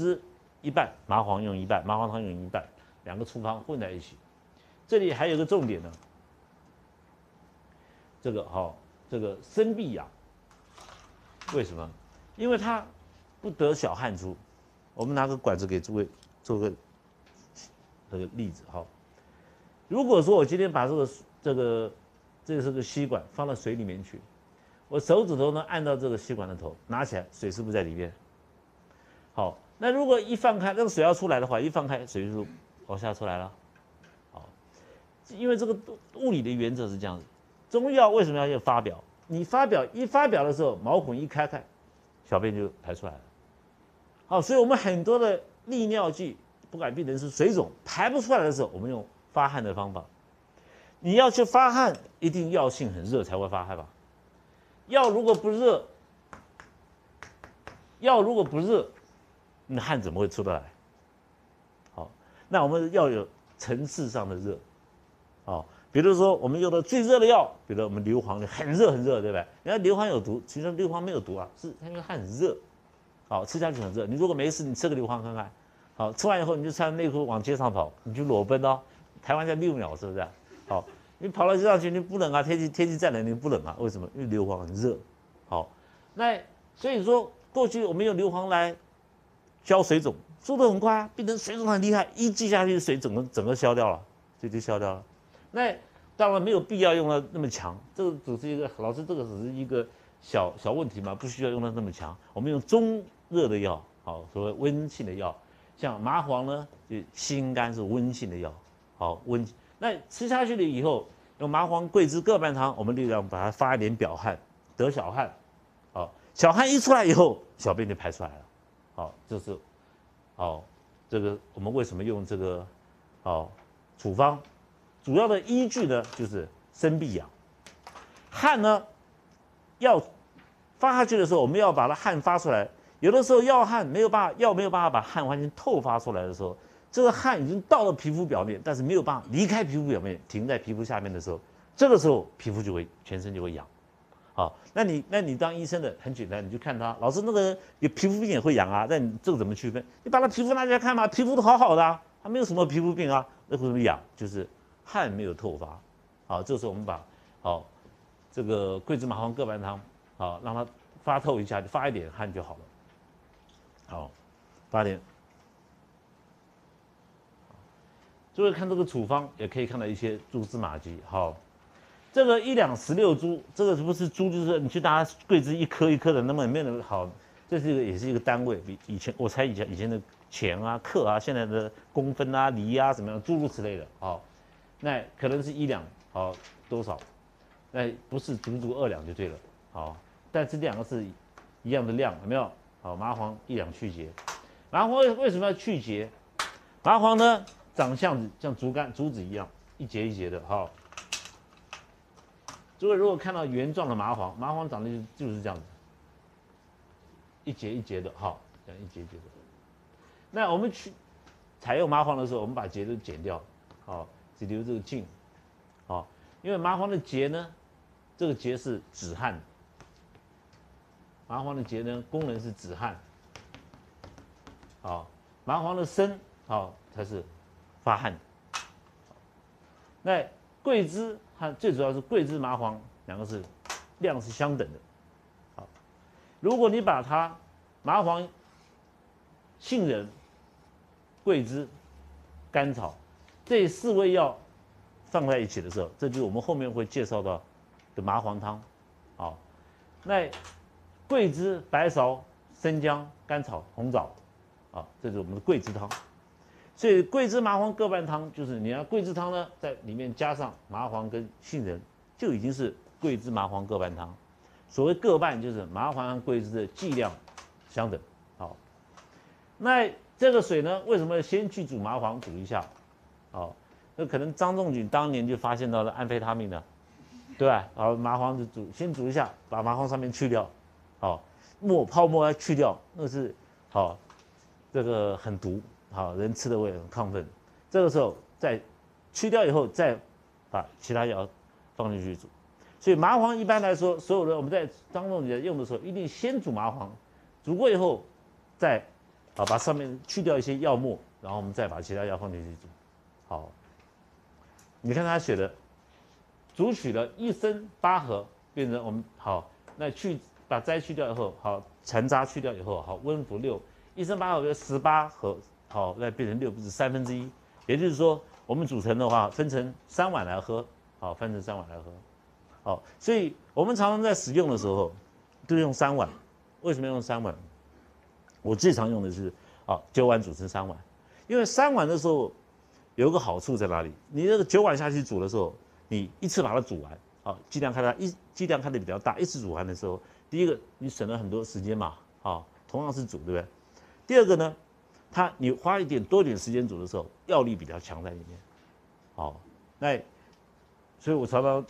汁一半，麻黄用一半，麻黄汤用一半，两个处方混在一起。这里还有个重点呢，这个好，这个生必养，为什么？因为它不得小汗出。我们拿个管子给诸位做个这个例子哈。如果说我今天把这个这个这是个吸管放到水里面去，我手指头呢按到这个吸管的头，拿起来水是不是在里面？好，那如果一放开，那个水要出来的话，一放开水就往下出来了。因为这个物理的原则是这样子，中药为什么要要发表？你发表一发表的时候，毛孔一开开，小便就排出来了。好，所以我们很多的利尿剂，不管病人是水肿排不出来的时候，我们用发汗的方法。你要去发汗，一定药性很热才会发汗吧？药如果不热，药如果不热，那汗怎么会出得来？好，那我们要有层次上的热。哦，比如说我们用的最热的药，比如我们硫磺，很热很热，对不对？人家硫磺有毒，其实硫磺没有毒啊，是因为它很热。好，吃下去很热。你如果没事，你吃个硫磺看看。好，吃完以后你就穿内裤往街上跑，你就裸奔哦。台湾叫六秒，是不是？好，你跑到街上去，你不冷啊？天气天气再冷你不冷啊？为什么？因为硫磺很热。好，那所以说过去我们用硫磺来消水肿，速度很快啊，病人水肿很厉害，一剂下去水整个整个消掉了，这就消掉了。那当然没有必要用到那么强，这个只是一个老师，这个只是一个小小问题嘛，不需要用到那么强。我们用中热的药，好，所谓温性的药，像麻黄呢，就心肝是温性的药，好温。那吃下去了以后，用麻黄、桂枝各半汤，我们力量把它发一点表汗，得小汗，好，小汗一出来以后，小便就排出来了，好，这是，好，这个我们为什么用这个，好，处方。主要的依据呢，就是生必养，汗呢要发下去的时候，我们要把它汗发出来。有的时候药汗没有办法，药没有办法把汗完全透发出来的时候，这个汗已经到了皮肤表面，但是没有办法离开皮肤表面，停在皮肤下面的时候，这个时候皮肤就会全身就会痒。好，那你那你当医生的很简单，你就看他，老师那个有皮肤病也会痒啊，那你这个怎么区分？你把他皮肤拿起来看嘛，皮肤都好好的，啊他没有什么皮肤病啊，那为什么痒？就是。汗没有透发，好，这时候我们把好这个桂枝麻黄各半汤，好让它发透一下，发一点汗就好了。好，发点。诸位看这个处方，也可以看到一些蛛丝马迹。好，这个一两十六株，这个是不是株？就是你去拿桂枝一颗一颗的，那么没有好，这是一个也是一个单位，比以前我猜以前以前的钱啊克啊，现在的公分啊厘啊什么样，诸如此类的。好。那可能是一两，好多少？那不是足足二两就对了，好，但这两个是一样的量，有没有？好，麻黄一两去节，麻黄为为什么要去节？麻黄呢，长相像竹竿、竹子一样，一节一节的，好。诸位如果看到原状的麻黄，麻黄长得就就是这样子，一节一节的，好，这样一节一节的。那我们去采用麻黄的时候，我们把节都剪掉，好。只留这个茎，好，因为麻黄的结呢，这个结是止汗。麻黄的结呢，功能是止汗。好，麻黄的生，好，才是发汗。那桂枝它最主要是桂枝麻黄两个是量是相等的。好，如果你把它麻黄、杏仁、桂枝、甘草。这四味药放在一起的时候，这就是我们后面会介绍到的麻黄汤。好，那桂枝、白芍、生姜、甘草、红枣，啊，这是我们的桂枝汤。所以桂枝麻黄各半汤，就是你要桂枝汤呢，在里面加上麻黄跟杏仁，就已经是桂枝麻黄各半汤。所谓各半，就是麻黄和桂枝的剂量相等。好，那这个水呢，为什么先去煮麻黄，煮一下？哦，那可能张仲景当年就发现到了安非他命呢，对吧？好，麻黄就煮，先煮一下，把麻黄上面去掉，好，沫泡沫要去掉，那是好，这个很毒，好，人吃的会很亢奋。这个时候再去掉以后，再把其他药放进去煮。所以麻黄一般来说，所有的我们在张仲景用的时候，一定先煮麻黄，煮过以后再好，把上面去掉一些药末，然后我们再把其他药放进去煮。好，你看他写的，煮取了一升八合，变成我们好，那去把渣去掉以后，好，残渣去掉以后，好，温服六，一升八合就十八合，好，那变成六不是三分之一，也就是说，我们煮成的话，分成三碗来喝，好，分成三碗来喝，好，所以我们常常在使用的时候，都用三碗，为什么要用三碗？我最常用的是，啊，九碗煮成三碗，因为三碗的时候，有个好处在哪里？你那个九碗下去煮的时候，你一次把它煮完，啊，剂量开它一剂量开的比较大，一次煮完的时候，第一个你省了很多时间嘛，啊，同样是煮，对不对？第二个呢，它你花一点多一点时间煮的时候，药力比较强在里面，好，那，所以我常常，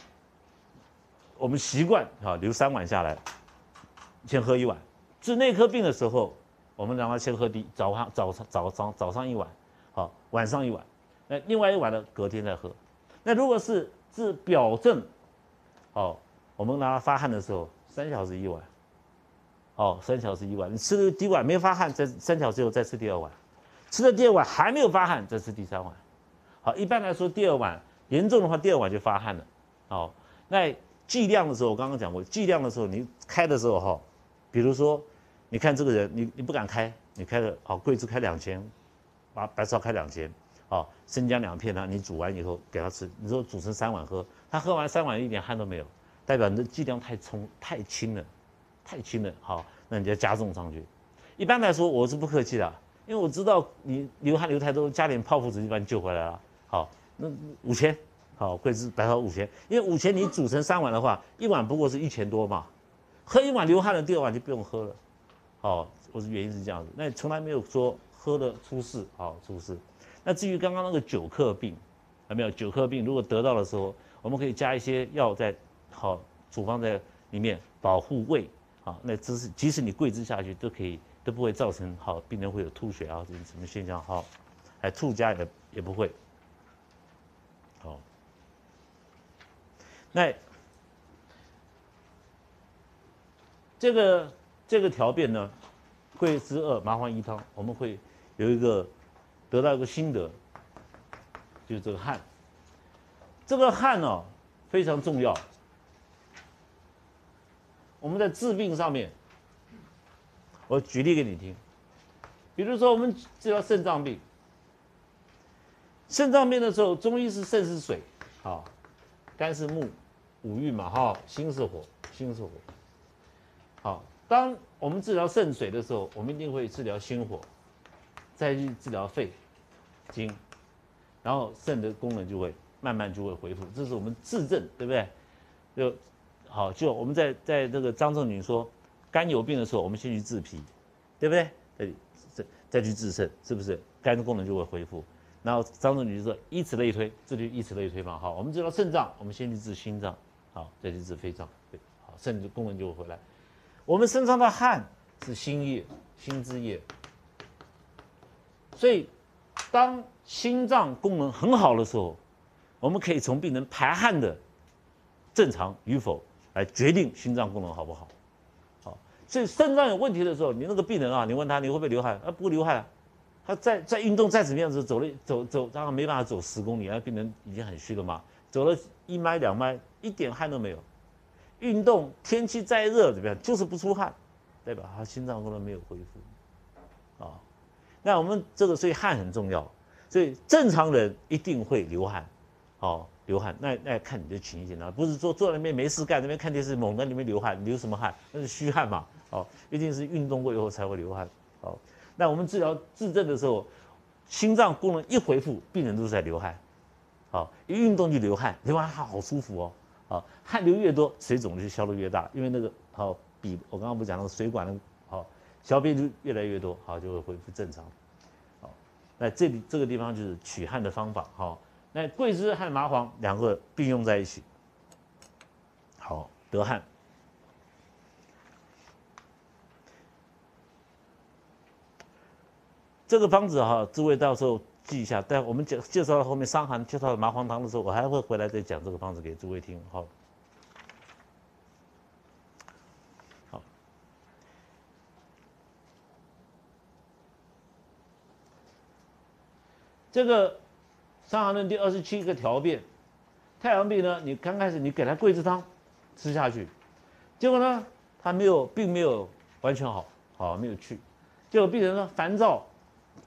我们习惯啊，留三碗下来，先喝一碗，治内科病的时候。我们让他先喝第早上早上早上早上一碗，好晚上一碗，那另外一碗呢隔天再喝。那如果是治表症，哦，我们让他发汗的时候三小时一碗，哦三小时一碗，你吃了第一碗没发汗，再三小时后再吃第二碗，吃了第二碗还没有发汗，再吃第三碗。好，一般来说第二碗严重的话第二碗就发汗了。好，那剂量的时候我刚刚讲过，剂量的时候你开的时候哈，比如说。你看这个人，你你不敢开，你开了好桂枝开两千，把白芍开两千，好生姜两片呢，你煮完以后给他吃，你说煮成三碗喝，他喝完三碗一点汗都没有，代表你的剂量太冲太轻了，太轻了，好，那你就要加重上去。一般来说我是不客气的，因为我知道你流汗流太多，加点泡附子就把你救回来了。好，那五千，好桂枝白芍五千，因为五千你煮成三碗的话，一碗不过是一千多嘛，喝一碗流汗的，第二碗就不用喝了。好，我是原因是这样子，那从来没有说喝了出事，好出事。那至于刚刚那个久克病，有没有久克病？如果得到的时候，我们可以加一些药在，好处方在里面保护胃，那只是即使你跪姿下去都可以，都不会造成好病人会有吐血啊这种什么现象，好，还吐家也也不会。好，那这个。这个条便呢，桂枝二麻黄一汤，我们会有一个得到一个心得，就是这个汗。这个汗呢非常重要。我们在治病上面，我举例给你听，比如说我们治疗肾脏病，肾脏病的时候，中医是肾是水，好，肝是木，五郁嘛，哈，心是火，心是火，好。当我们治疗肾水的时候，我们一定会治疗心火，再去治疗肺、经，然后肾的功能就会慢慢就会恢复。这是我们治症，对不对？就好，就我们在在这个张仲景说，肝有病的时候，我们先去治脾，对不对？再再再去治肾，是不是？肝的功能就会恢复。然后张仲景就说，以此类推，这就以此类推嘛。好，我们知道肾脏，我们先去治心脏，好，再去治肺脏，对，好，肾的功能就会回来。我们身上的汗是心液、心之液，所以当心脏功能很好的时候，我们可以从病人排汗的正常与否来决定心脏功能好不好。好，所以肾脏有问题的时候，你那个病人啊，你问他你会不会流汗？啊，不会流汗。他在在运动再怎么样子走了走走，当然没办法走十公里，那病人已经很虚了嘛，走了一迈两迈，一点汗都没有。运动天气再热怎么样，就是不出汗，代表他心脏功能没有恢复，啊，那我们这个所以汗很重要，所以正常人一定会流汗，哦，流汗，那那看你的情形了，不是说坐在那边没事干，那边看电视猛在里面流汗，流什么汗？那是虚汗嘛，哦，一定是运动过以后才会流汗，哦，那我们治疗治症的时候，心脏功能一恢复，病人都是在流汗，好，一运动就流汗，流汗好舒服哦。好，汗流越多，水肿就消的越大，因为那个好比我刚刚不讲那个水管的，好小便就越来越多，好就会恢复正常。好，那这里这个地方就是取汗的方法，好，那桂枝和麻黄两个并用在一起，好得汗。这个方子哈，诸位到时候。记一下，待我们介介绍到后面伤寒介绍麻黄汤的时候，我还会回来再讲这个方子给诸位听。好，好，这个《伤寒论》第二十七个条变，太阳病呢，你刚开始你给他桂枝汤吃下去，结果呢，他没有，并没有完全好，好没有去，结果病人呢烦躁，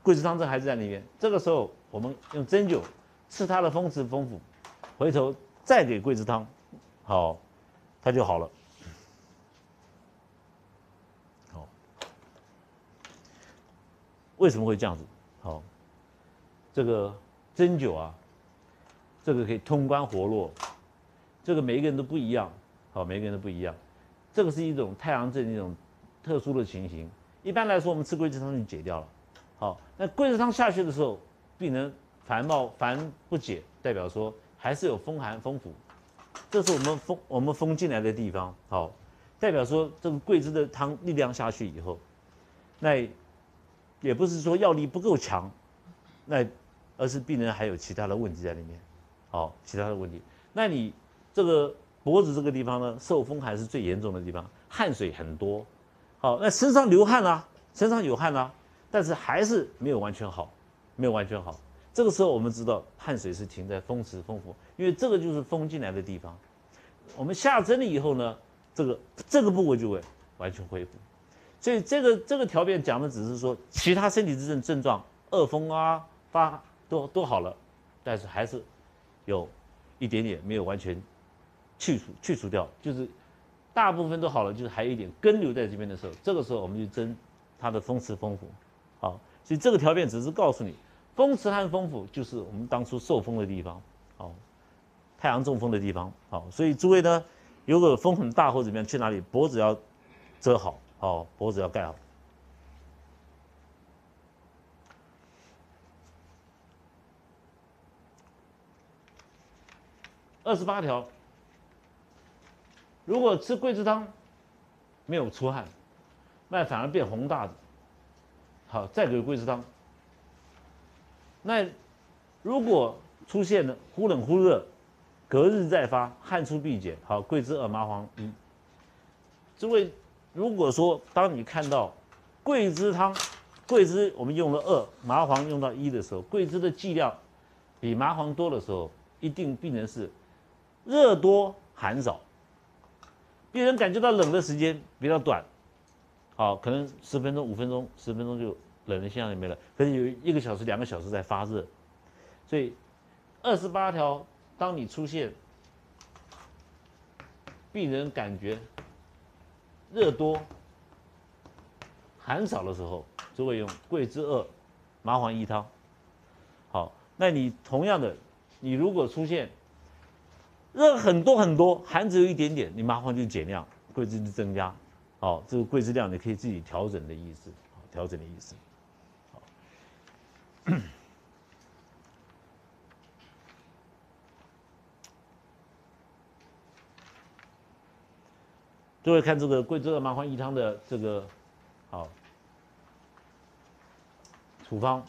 桂枝汤症还是在那边。这个时候，我们用针灸刺他的风池风府，回头再给桂枝汤，好，他就好了。好，为什么会这样子？好。这个针灸啊，这个可以通关活络，这个每一个人都不一样，好，每一个人都不一样。这个是一种太阳症一种特殊的情形。一般来说，我们吃桂枝汤就解掉了。好，那桂枝汤下去的时候，病人烦冒烦不解，代表说还是有风寒风府，这是我们风我们风进来的地方。好，代表说这个桂枝的汤力量下去以后，那也不是说药力不够强，那。而是病人还有其他的问题在里面，好，其他的问题。那你这个脖子这个地方呢，受风寒是最严重的地方，汗水很多，好，那身上流汗啊，身上有汗啊，但是还是没有完全好，没有完全好。这个时候我们知道汗水是停在风池风府，因为这个就是风进来的地方。我们下针了以后呢，这个这个部位就会完全恢复。所以这个这个条件讲的只是说其他身体之症症状，恶风啊发。都都好了，但是还是有一点点没有完全去除去除掉，就是大部分都好了，就是还有一点根留在这边的时候，这个时候我们就针它的风池风府，好，所以这个条件只是告诉你，风池和风府就是我们当初受风的地方，好，太阳中风的地方，好，所以诸位呢，如果风很大或怎么样，去哪里脖子要遮好，好，脖子要盖好。二十八条，如果吃桂枝汤没有出汗，那反而变红大的，好，再给桂枝汤。那如果出现了忽冷忽热，隔日再发，汗出必减，好，桂枝二麻黄一。诸位，如果说当你看到桂枝汤，桂枝我们用了二，麻黄用到一的时候，桂枝的剂量比麻黄多的时候，一定病人是。热多寒少，病人感觉到冷的时间比较短，好，可能十分钟、五分钟、十分钟就冷的现象就没了。可是有一个小时、两个小时在发热，所以二十八条，当你出现病人感觉热多寒少的时候，就会用桂枝二、麻黄一汤。好，那你同样的，你如果出现热很多很多，寒只有一点点，你麻黄就减量，桂枝就增加。好，这个桂枝量你可以自己调整的意思，调整的意思。好，各位看这个桂枝的麻黄益汤的这个好处方。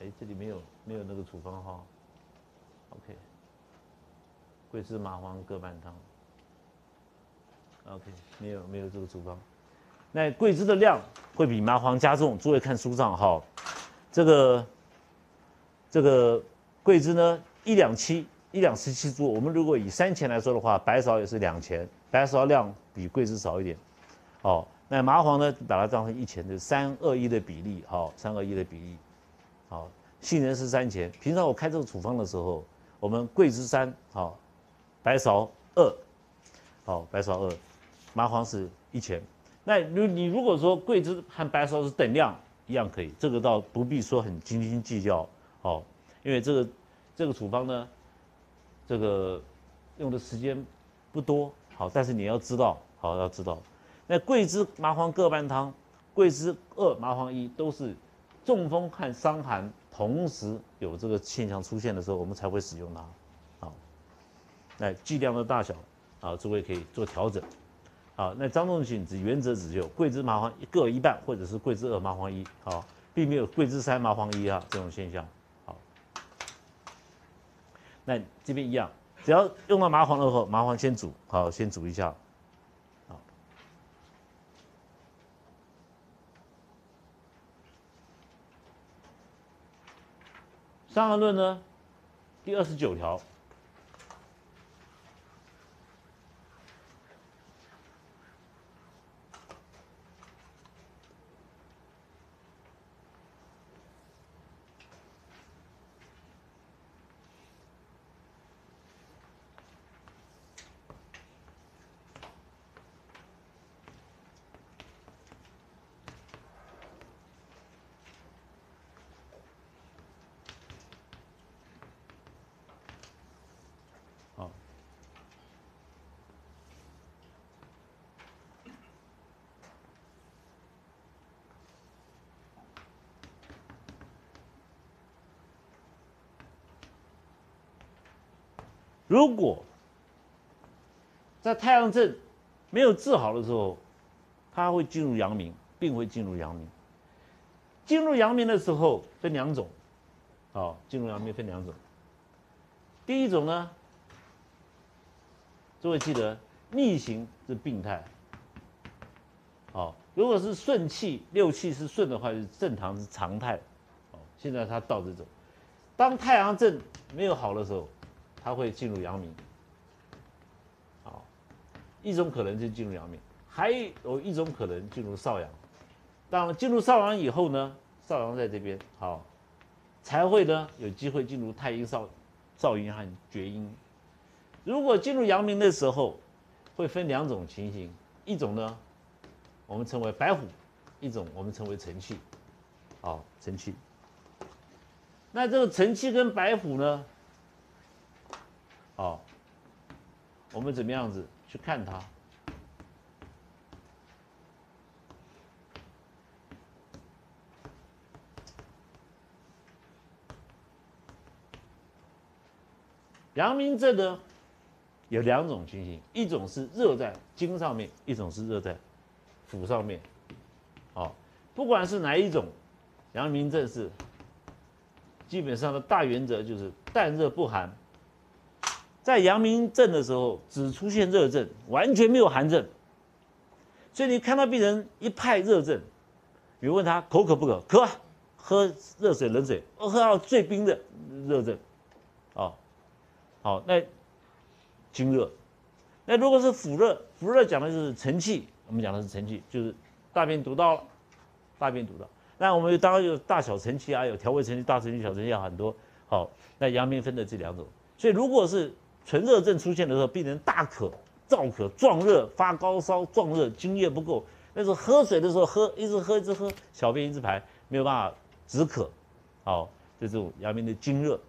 哎，这里没有那个处方哈，OK，桂枝麻黄各半汤，OK，没有没有这个处方。那桂枝的量会比麻黄加重，诸位看书上哈，这个这个桂枝呢一两七一两十七株，我们如果以三钱来说的话，白芍也是两钱，白芍量比桂枝少一点，哦，那麻黄呢把它当成一钱，就三二一的比例，好，三二一的比例。好，杏仁是三钱。平常我开这个处方的时候，我们桂枝三，好，白芍二，好，白芍二，麻黄是一钱。那如你如果说桂枝和白芍是等量，一样可以，这个倒不必说很斤斤计较，好，因为这个这个处方呢，这个用的时间不多，好，但是你要知道，好要知道，那桂枝麻黄各半汤，桂枝二麻黄一都是。中风和伤寒同时有这个现象出现的时候，我们才会使用它。好，那剂量的大小啊，诸位可以做调整。好，那张仲景只原则只有桂枝麻黄各一半，或者是桂枝二麻黄一。好，并没有桂枝三麻黄一啊这种现象。好，那这边一样，只要用到麻黄的时候，麻黄先煮，好，先煮一下。伤寒论》呢，第二十九条。如果在太阳症没有治好的时候，他会进入阳明，病会进入阳明。进入阳明的时候分两种，好，进入阳明分两种。第一种呢，诸位记得逆行是病态，好，如果是顺气六气是顺的话，是正常是常态，哦，现在他倒着走。当太阳症没有好的时候。它会进入阳明，好，一种可能就进入阳明，还有一种可能进入少阳。当进入少阳以后呢，少阳在这边，好，才会呢有机会进入太阴、少少阴和厥阴。如果进入阳明的时候，会分两种情形，一种呢，我们称为白虎，一种我们称为辰气，好，辰气。那这个辰气跟白虎呢？哦，我们怎么样子去看它？阳明症呢，有两种情形，一种是热在经上面，一种是热在腑上面。哦，不管是哪一种，阳明症是基本上的大原则就是淡热不寒。在阳明症的时候，只出现热症，完全没有寒症。所以你看到病人一派热症，你问他口渴不渴？渴，喝热水、冷水，喝到最冰的热症。哦，好，那经热。那如果是腹热，腹热讲的就是晨气，我们讲的是晨气，就是大便堵到了，大便堵到。那我们当然有大小晨气啊，有调味晨气、大晨气、小晨气很多。好，那阳明分的这两种。所以如果是纯热症出现的时候，病人大渴、燥渴、壮热、发高烧、壮热，津液不够。那时候喝水的时候喝，一直喝一直喝，小便一直排，没有办法止渴。好，这种阳明的津热。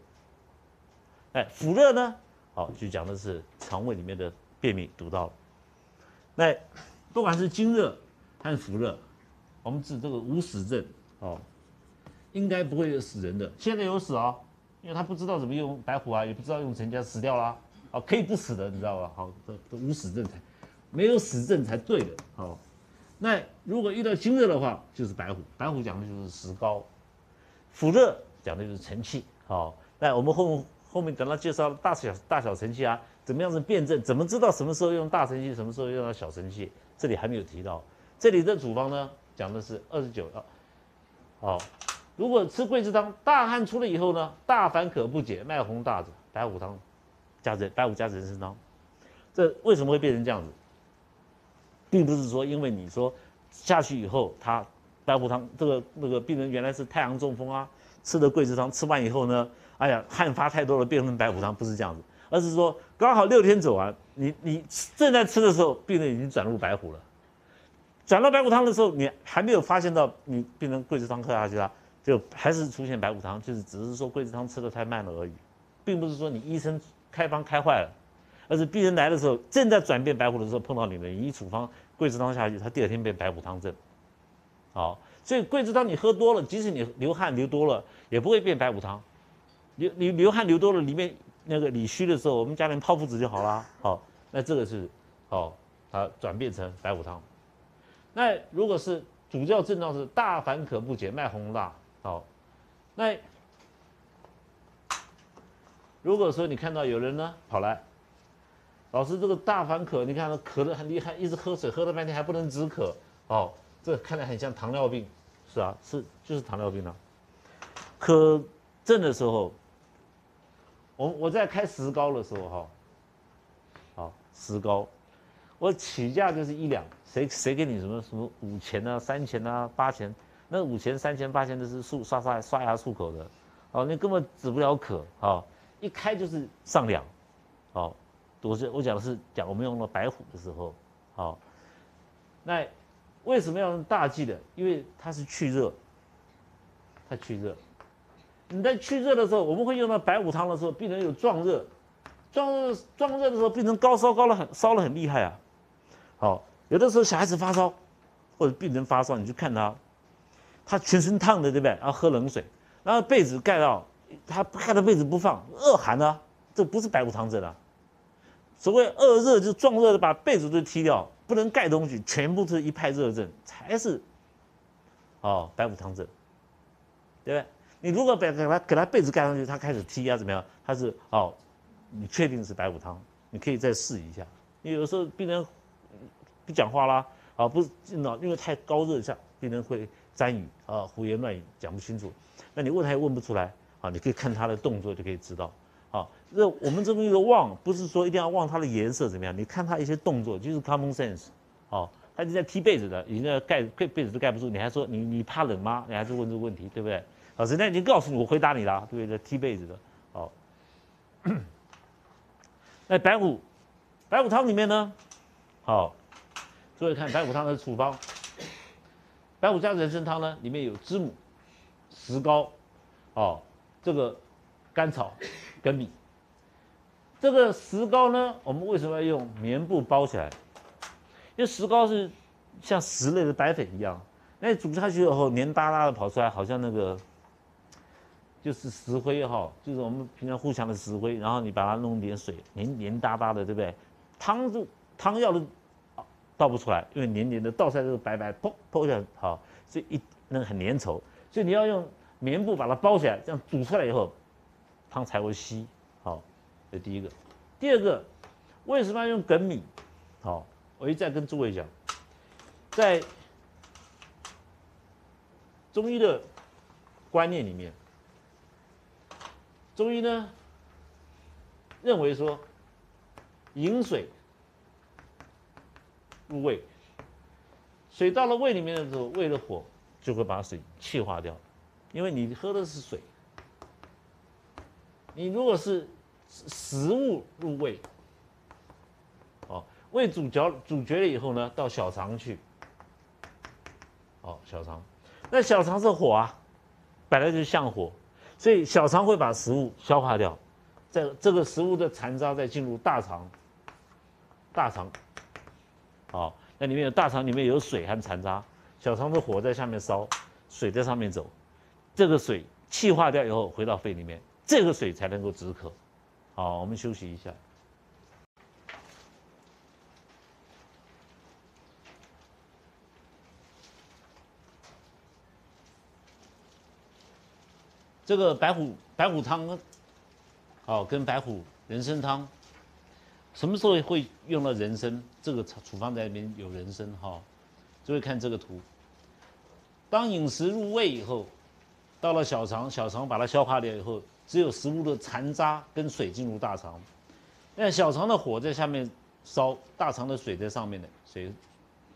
哎，腹热呢？好，就讲的是肠胃里面的便秘堵到了。那不管是津热还是腹热，我们治这个无死症，哦，应该不会有死人的。现在有死啊，因为他不知道怎么用白虎啊，也不知道用陈家死掉了。哦，可以不死的，你知道吧？好，都都无死症才，没有死症才对的。好，那如果遇到金热的话，就是白虎。白虎讲的就是石膏，腹热讲的就是沉气。好，那我们后后面等到介绍大小大小沉气啊，怎么样子辩证？怎么知道什么时候用大晨气，什么时候用到小晨气？这里还没有提到。这里的主方呢，讲的是二十九啊。好，如果吃桂枝汤，大汗出了以后呢，大烦渴不解，脉红大者，白虎汤。加人白虎加人参汤，这为什么会变成这样子？并不是说因为你说下去以后，他白虎汤这个那个病人原来是太阳中风啊，吃的桂枝汤吃完以后呢，哎呀汗发太多了，变成白虎汤，不是这样子，而是说刚好六天走完，你你正在吃的时候，病人已经转入白虎了，转到白虎汤的时候，你还没有发现到你病人桂枝汤喝下去了，就还是出现白虎汤，就是只是说桂枝汤吃的太慢了而已，并不是说你医生。开方开坏了，而是病人来的时候正在转变白虎的时候碰到你了，你一处方桂枝汤下去，他第二天变白虎汤症。好，所以桂枝汤你喝多了，即使你流汗流多了，也不会变白虎汤。流你流汗流多了，里面那个理虚的时候，我们加点泡附子就好了。好，那这个是好，它转变成白虎汤。那如果是主要症状是大烦渴不解，脉洪大，好，那。如果说你看到有人呢跑来老师这个大反渴，你看他渴得很厉害，一直喝水，喝了半天还不能止渴，哦，这看来很像糖尿病，是啊，是就是糖尿病啊。可症的时候，我我在开石膏的时候哈，好石膏，我起价就是一两，谁谁给你什么什么五钱啊、三钱啊、八钱？那五钱、三钱、八钱都是漱刷刷刷牙漱口的，哦，你根本止不了渴，哦，一开就是上两，哦，我是我讲的是讲我们用了白虎的时候，好，那为什么要用大剂的？因为它是去热，它去热。你在去热的时候，我们会用到白虎汤的时候，病人有壮热，壮热壮热的时候，病人高烧高了很烧了很厉害啊。好，有的时候小孩子发烧，或者病人发烧，你去看他，他全身烫的，对不对？然后喝冷水，然后被子盖到，他盖着被子不放，恶寒啊，这不是白虎汤症啊。所谓恶热，就是壮热的把被子都踢掉，不能盖东西，全部是一派热症，才是哦白虎汤症，对不对？你如果把给他给他被子盖上去，他开始踢啊，怎么样？他是哦，你确定是白虎汤？你可以再试一下。你有时候病人不讲话啦，啊，不是脑因为太高热下，病人会沾语啊，胡言乱语，讲不清楚。那你问他也问不出来啊，你可以看他的动作就可以知道。啊，那我们这边的望不是说一定要望它的颜色怎么样？你看他一些动作就是 common sense。哦，他已经在踢被子的，已经在盖被被子都盖不住，你还说你你怕冷吗？你还是问这个问题，对不对？老师，那已经告诉你，我回答你了，对不对？踢被子的，好。那白虎，白虎汤里面呢，好，注意看白虎汤的处方，白虎加人参汤呢，里面有知母、石膏，哦，这个甘草、跟米。这个石膏呢，我们为什么要用棉布包起来？因为石膏是像石类的白粉一样，那煮下去以后，黏哒哒的跑出来，好像那个。就是石灰哈，就是我们平常互相的石灰，然后你把它弄点水，黏黏哒哒的，对不对？汤就汤药都倒不出来，因为黏黏的，倒出来就是白白，啵啵下好，所以一那个很粘稠，所以你要用棉布把它包起来，这样煮出来以后，汤才会稀。好，这第一个。第二个，为什么要用粳米？好，我一再跟诸位讲，在中医的观念里面。中医呢认为说，饮水入胃，水到了胃里面的时候，胃的火就会把水气化掉，因为你喝的是水。你如果是食物入胃，哦，胃主嚼主角了以后呢，到小肠去，哦，小肠，那小肠是火啊，本来就是向火。所以小肠会把食物消化掉，在这个食物的残渣再进入大肠，大肠，哦，那里面有大肠里面有水和残渣，小肠的火在下面烧，水在上面走，这个水气化掉以后回到肺里面，这个水才能够止渴。好，我们休息一下。这个白虎白虎汤，哦，跟白虎人参汤，什么时候会用到人参？这个处方在里面有人参哈。诸位看这个图，当饮食入胃以后，到了小肠，小肠把它消化掉以后，只有食物的残渣跟水进入大肠。那小肠的火在下面烧，大肠的水在上面的水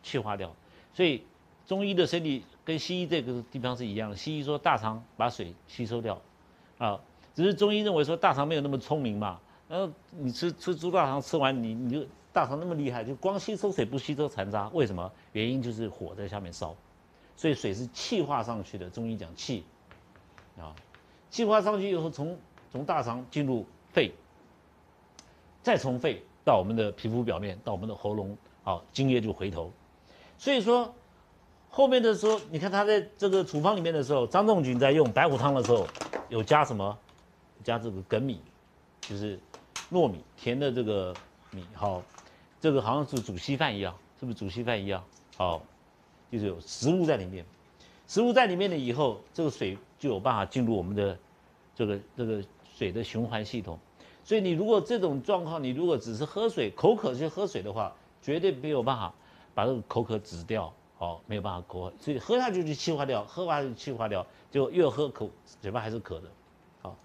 气化掉，所以。中医的身体跟西医这个地方是一样的。西医说大肠把水吸收掉，啊，只是中医认为说大肠没有那么聪明嘛。然后你吃吃猪大肠吃完，你你就大肠那么厉害，就光吸收水不吸收残渣，为什么？原因就是火在下面烧，所以水是气化上去的。中医讲气，啊，气化上去以后，从从大肠进入肺，再从肺到我们的皮肤表面，到我们的喉咙，好，津液就回头。所以说。后面的时候，你看他在这个处方里面的时候，张仲景在用白虎汤的时候，有加什么？加这个粳米，就是糯米甜的这个米，好，这个好像是煮稀饭一样，是不是煮稀饭一样？好，就是有食物在里面，食物在里面了以后，这个水就有办法进入我们的这个这个水的循环系统，所以你如果这种状况，你如果只是喝水口渴去喝水的话，绝对没有办法把这个口渴止掉，哦，没有办法口，所以喝下去就气化掉，喝完就气化掉，就越喝口嘴巴还是渴的，好，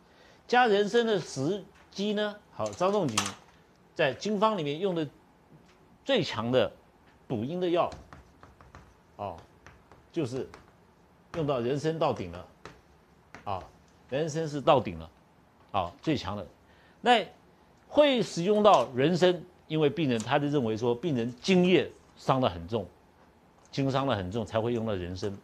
加人参的时机呢？好，张仲景在经方里面用的最强的补阴的药，哦，就是用到人参到顶了，啊，人参是到顶了，啊，最强的。那会使用到人参，因为病人他就认为说病人精液伤得很重，经伤得很重才会用到人参，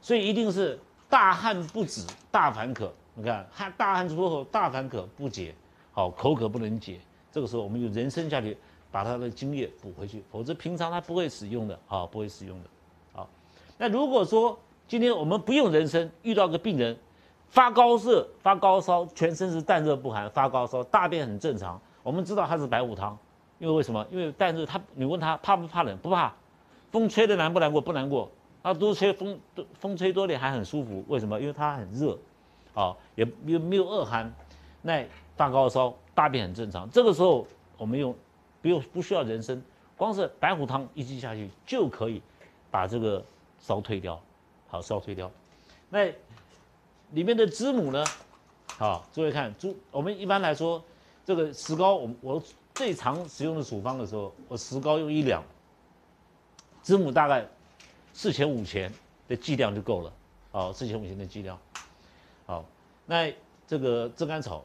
所以一定是大汗不止，大烦渴。你看汗大汗出后大烦渴不解，好口渴不能解，这个时候我们用人参下去把他的精液补回去，否则平常他不会使用的啊，不会使用的。那如果说今天我们不用人参，遇到个病人。发高热、发高烧，全身是淡热不寒，发高烧，大便很正常。我们知道他是白虎汤，因为为什么？因为淡热，他你问他怕不怕冷？不怕。风吹的难不难过？不难过。他多吹风，风吹多点还很舒服。为什么？因为它很热，啊，也没有没有恶寒。那发高烧，大便很正常。这个时候我们用不用不需要人参，光是白虎汤一剂下去就可以把这个烧退掉，好烧退掉。那。里面的知母呢？好，诸位看，诸我们一般来说，这个石膏，我我最常使用的处方的时候，我石膏用一两，知母大概四钱五钱的剂量就够了。好，四钱五钱的剂量。好，那这个炙甘草，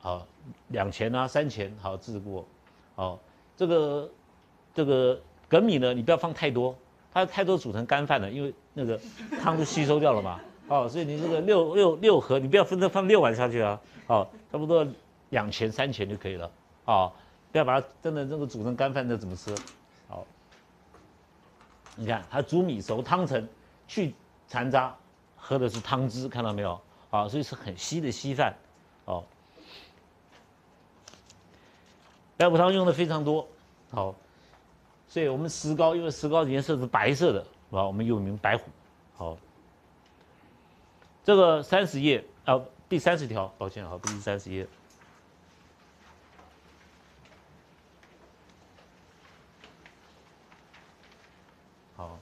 好两钱啊三钱，好治过。好，这个这个粳米呢，你不要放太多，它太多煮成干饭了，因为那个汤都吸收掉了嘛。哦，所以你这个六六六盒，你不要分着放六碗下去啊。好，差不多两钱三钱就可以了。好，不要把它真的这个煮成干饭，那怎么吃？好，你看它煮米熟汤成，去残渣，喝的是汤汁，看到没有？好，所以是很稀的稀饭。好，白虎汤用的非常多。好，所以我们石膏，因为石膏颜色是白色的，啊，我们又名白虎。好。这个三十页啊，第三十条，抱歉，好，第三十页。好，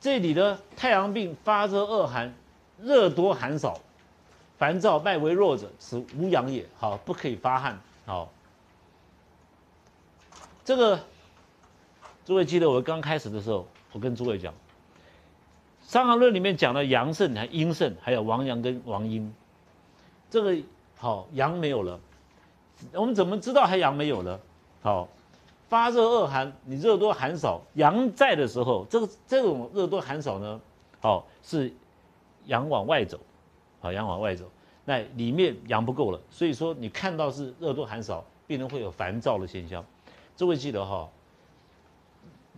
这里的太阳病发热恶寒，热多寒少，烦躁脉为弱者，此无阳也。好，不可以发汗。好，这个诸位记得我刚开始的时候，我跟诸位讲。《伤寒论》里面讲了阳盛还阴盛，还有王阳跟王阴。这个好阳没有了，我们怎么知道还阳没有了？好，发热恶寒，你热多寒少，阳在的时候，这个这种热多寒少呢，好是阳往外走，好阳往外走，那里面阳不够了，所以说你看到是热多寒少，病人会有烦躁的现象。诸位记得哈，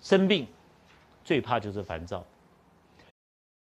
生病最怕就是烦躁。